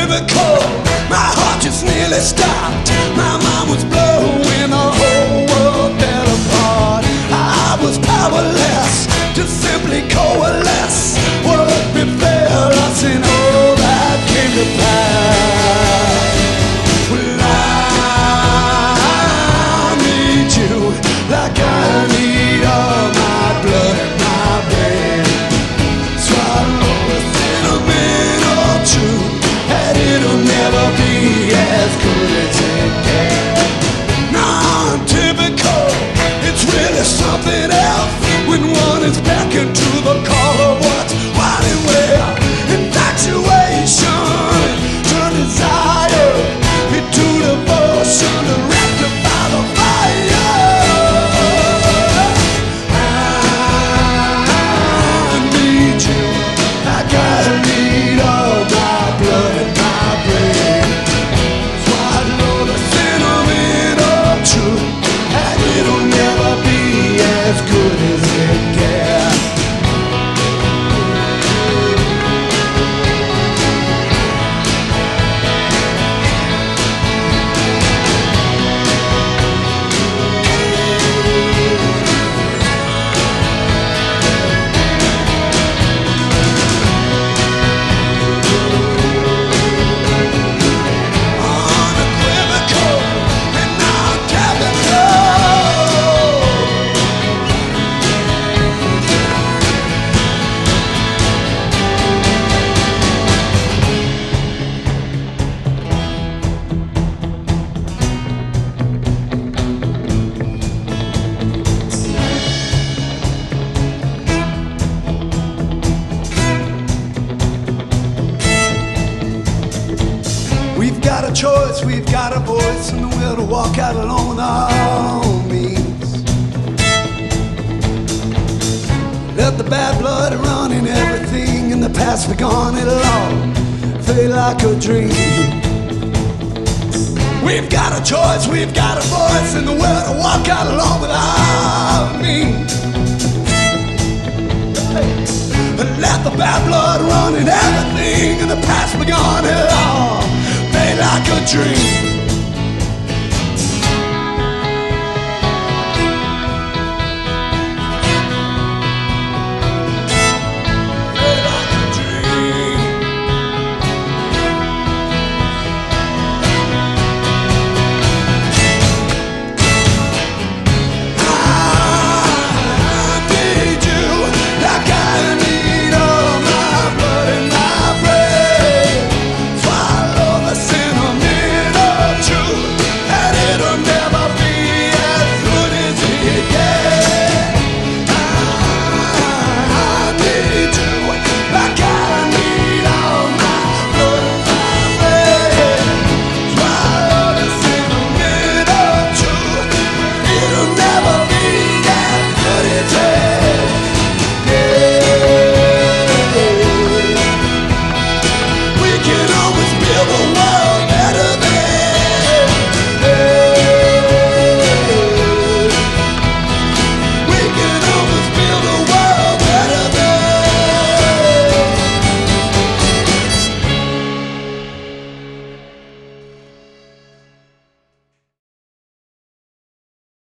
unequivocal. My heart just nearly stopped. My mind was when the whole world fell apart. I was powerless got a choice, we've got a voice, and the will to walk out alone own means. Let the bad blood run in everything in the past be gone, it'll all fade like a dream. We've got a choice, we've got a voice, and the will to walk out alone with our means. Let the bad blood run in dream.